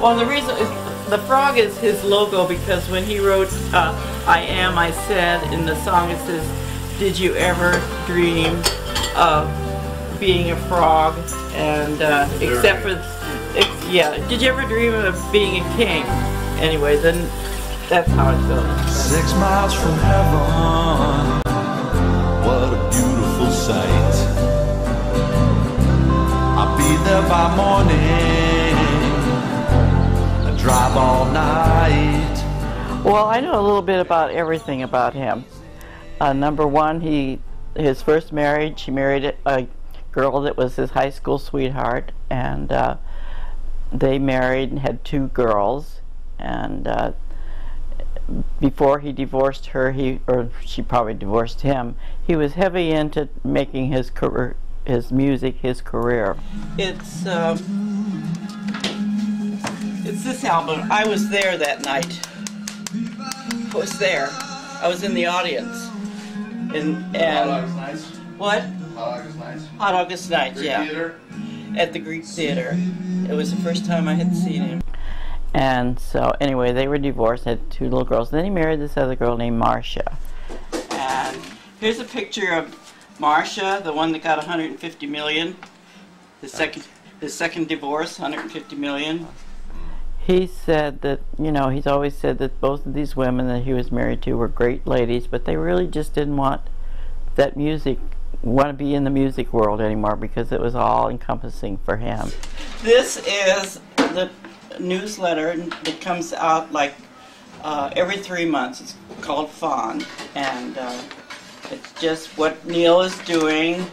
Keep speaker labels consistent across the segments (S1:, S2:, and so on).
S1: Well, the reason is the frog is his logo because when he wrote uh, "I Am," I said in the song it says, "Did you ever dream of being a frog?" And uh, except for, ex- yeah, did you ever dream of being a king? Anyway, then that's how it goes.
S2: Six miles from heaven, what a beautiful sight. I'll be there by morning, I drive all night.
S1: Well, I know a little bit about everything about him. Uh, number one, he his first marriage, he married a- a girl that was his high school sweetheart, and uh, they married and had two girls. And uh, before he divorced her, he or she probably divorced him. He was heavy into making his career, his music, his career. It's um, it's this album. I was there that night. I was there. I was in the audience. And and
S3: nice.
S1: what?
S3: Hot August nice.
S1: Hot August Night, yeah.
S3: Theater.
S1: At the Greek Theater. It was the first time I had seen him. And so anyway, they were divorced, had two little girls. Then he married this other girl named Marcia. And here's a picture of Marcia, the one that got 150 million. The second his second divorce, 150 million. He said that, you know, he's always said that both of these women that he was married to were great ladies, but they really just didn't want that music, want to be in the music world anymore because it was all encompassing for him. This is the newsletter that comes out like uh, every three months. It's called FOND, and uh, it's just what Neil is doing.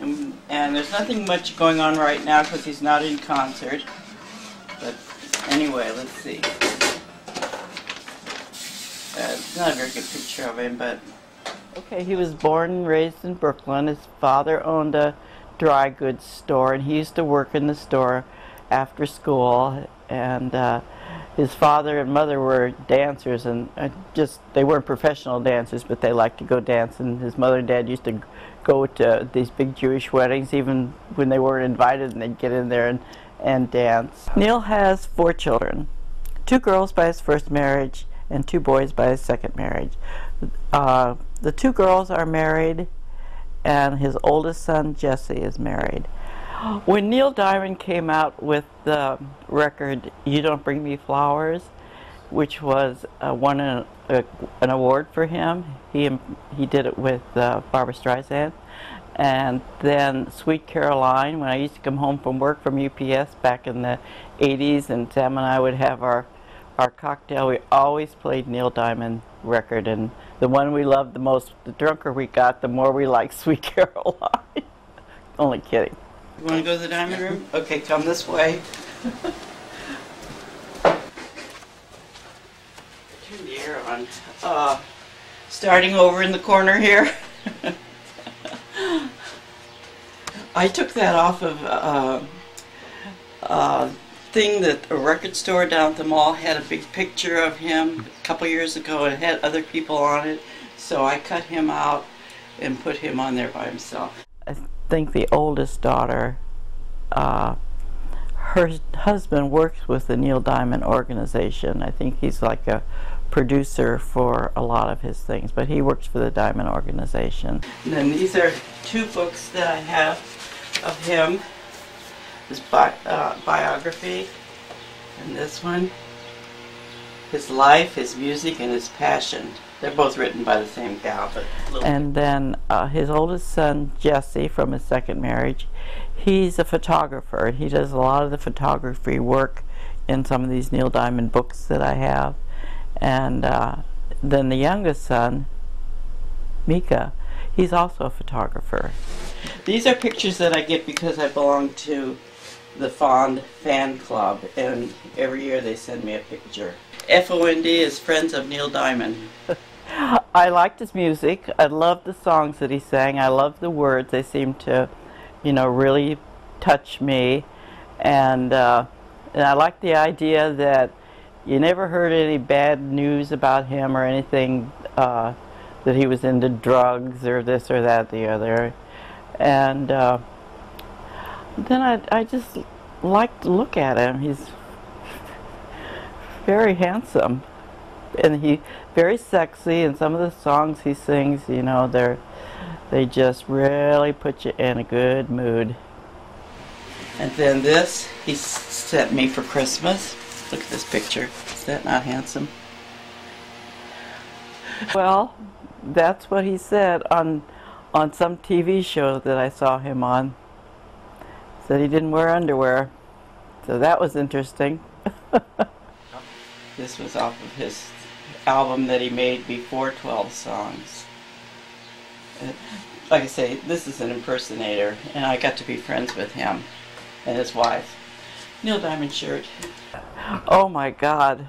S1: And, and there's nothing much going on right now because he's not in concert. Anyway, let's see. Uh, it's not a very good picture of him, but. Okay, he was born and raised in Brooklyn. His father owned a dry goods store, and he used to work in the store after school. And uh, his father and mother were dancers, and uh, just they weren't professional dancers, but they liked to go dance. And his mother and dad used to go to these big Jewish weddings, even when they weren't invited, and they'd get in there and, and dance. Neil has four children two girls by his first marriage and two boys by his second marriage. Uh, the two girls are married, and his oldest son, Jesse, is married. When Neil Diamond came out with the record "You Don't Bring Me Flowers," which was uh, won an, a, an award for him, he he did it with uh, Barbra Streisand, and then "Sweet Caroline." When I used to come home from work from UPS back in the '80s, and Sam and I would have our our cocktail, we always played Neil Diamond record, and the one we loved the most, the drunker we got, the more we liked Sweet Caroline. Only kidding. You want to go to the diamond room? Okay, come this way. Turn the air on. Uh, starting over in the corner here. I took that off of uh, uh, thing that a record store down at the mall had a big picture of him a couple years ago and it had other people on it. So I cut him out and put him on there by himself. I think the oldest daughter, uh, her husband works with the Neil Diamond organization. I think he's like a producer for a lot of his things, but he works for the Diamond organization. And then these are two books that I have of him his bi uh, biography, and this one, his life, his music, and his passion. They're both written by the same gal, but and then uh, his oldest son Jesse from his second marriage, he's a photographer. He does a lot of the photography work in some of these Neil Diamond books that I have, and uh, then the youngest son, Micah, he's also a photographer. These are pictures that I get because I belong to the Fond Fan Club, and every year they send me a picture. FOND is Friends of Neil Diamond. I liked his music. I loved the songs that he sang. I loved the words. They seemed to, you know, really touch me. And, uh, and I liked the idea that you never heard any bad news about him or anything uh, that he was into drugs or this or that, the other. And uh, then I, I just like to look at him. He's very handsome, and he very sexy. And some of the songs he sings, you know, they're they just really put you in a good mood. And then this he sent me for Christmas. Look at this picture. Is that not handsome? Well, that's what he said on on some TV show that I saw him on. Said he didn't wear underwear. So that was interesting. this was off of his album that he made before 12 songs. Uh, like I say, this is an impersonator, and I got to be friends with him and his wife. Neil Diamond shirt. Oh my God.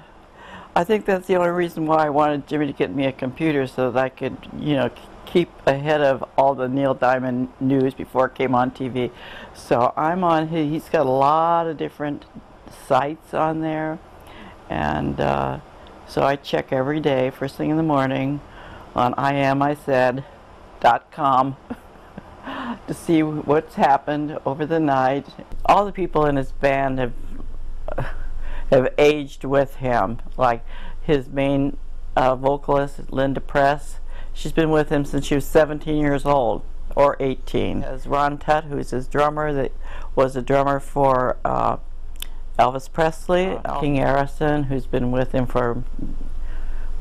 S1: I think that's the only reason why I wanted Jimmy to get me a computer so that I could, you know, keep ahead of all the Neil Diamond news before it came on TV. So I'm on, he's got a lot of different sites on there. And uh, so I check every day, first thing in the morning, on IamiSaid.com to see what's happened over the night. All the people in his band have have aged with him. Like his main uh, vocalist, Linda Press, she's been with him since she was 17 years old or 18. As Ron Tutt, who's his drummer, that was a drummer for uh, Elvis Presley, uh, King Errisson, who's been with him for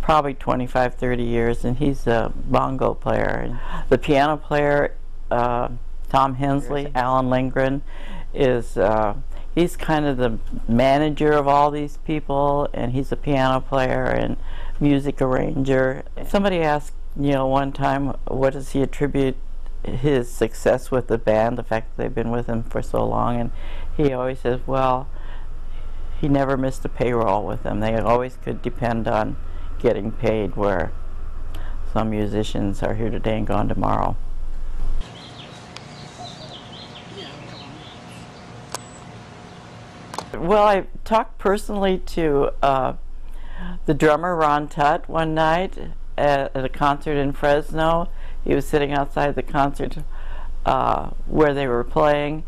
S1: probably 25, 30 years, and he's a bongo player. And the piano player, uh, Tom Hensley, Alan Lindgren, is uh, he's kind of the manager of all these people, and he's a piano player and music arranger. Somebody asked Neil one time, what does he attribute his success with the band, the fact that they've been with him for so long, and he always says, well, he never missed a payroll with them. They always could depend on getting paid, where some musicians are here today and gone tomorrow. Well, I talked personally to uh, the drummer Ron Tutt one night at, at, a concert in Fresno. He was sitting outside the concert uh, where they were playing,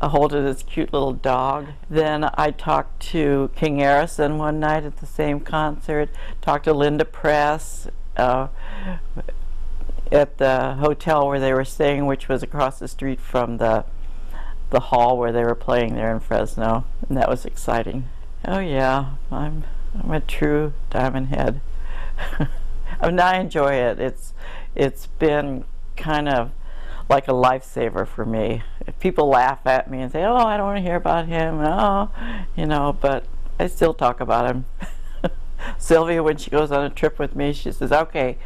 S1: uh, holding this cute little dog. Then I talked to King Errisson one night at the same concert. Talked to Linda Press. Uh, at the hotel where they were staying, which was across the street from the the hall where they were playing there in Fresno, and that was exciting. Oh yeah, I'm I'm a true diamond head. I mean, I enjoy it. It's it's been kind of like a lifesaver for me. If people laugh at me and say, "Oh, I don't want to hear about him," oh, you know, but I still talk about him. Sylvia, when she goes on a trip with me, she says, "Okay,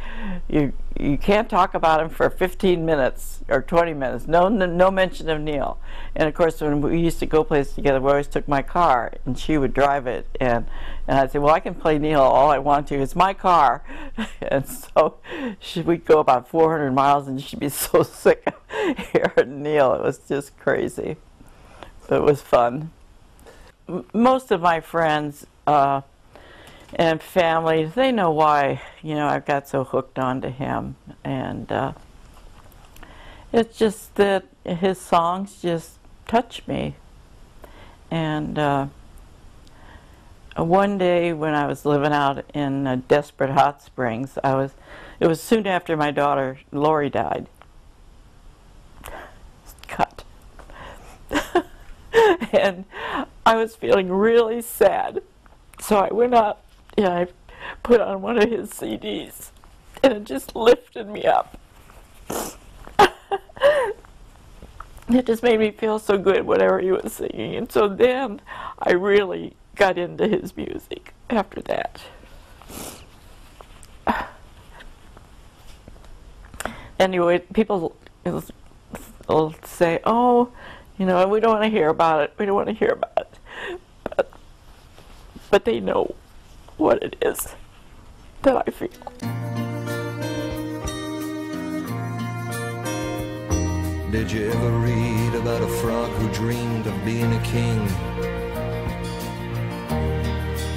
S1: you you can't talk about him for 15 minutes or 20 minutes. No, no, no mention of Neil." And of course, when we used to go places together, we always took my car, and she would drive it, and and I'd say, "Well, I can play Neil all I want to. It's my car." and so she, we'd go about 400 miles, and she'd be so sick of hearing Neil. It was just crazy, but it was fun. M most of my friends. Uh, and family, they know why, you know, I've got so hooked onto him. And uh, it's just that his songs just touch me. And uh, one day when I was living out in uh, Desert Hot Springs, I was, it was soon after my daughter Lori died. Cut. and I was feeling really sad. So I went up yeah, I put on one of his CDs, and it just lifted me up. it just made me feel so good, whatever he was singing. And so then I really got into his music after that. Anyway, people will say, oh, you know, we don't want to hear about it. We don't want to hear about it. But, but they know what it is that I feel.
S2: Did you ever read about a frog who dreamed of being a king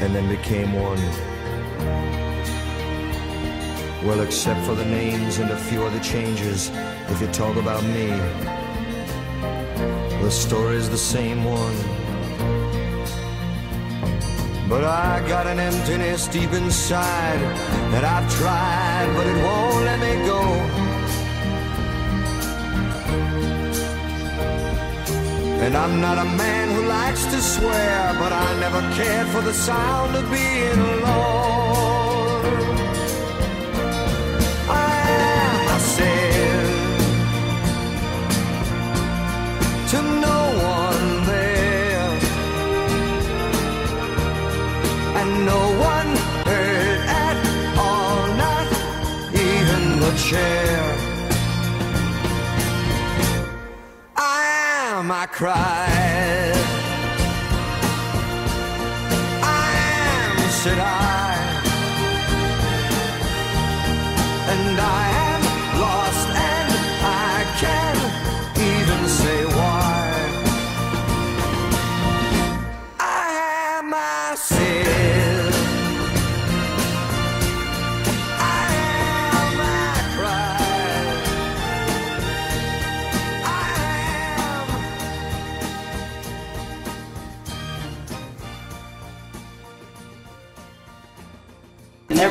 S2: and then became one? Well, except for the names and a few other changes, if you talk about me, the story's the same one. But I got an emptiness deep inside that I've tried, but it won't let me go. And I'm not a man who likes to swear, but I never cared for the sound of being alone. Chair. I am, I cried. I am, said I.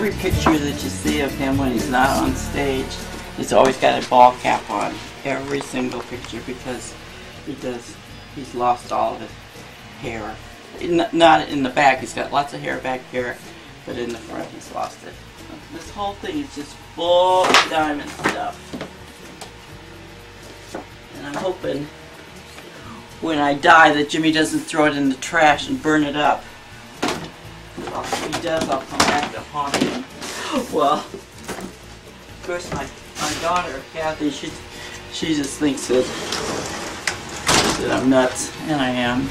S1: every picture that you see of him when he's not on stage, he's always got a ball cap on. Every single picture because he does. He's lost all of his hair. Not in the back. He's got lots of hair back here, but in the front he's lost it. This whole thing is just full of diamond stuff. And I'm hoping when I die that Jimmy doesn't throw it in the trash and burn it up. If he does, I'll come back to haunt him. Well, of course, my, my daughter, Kathy, she, she just thinks that, that I'm nuts, and I am.